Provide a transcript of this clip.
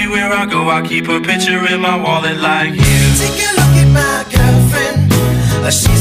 Everywhere I go, I keep a picture in my wallet like you. Take a look at my girlfriend. Uh, she's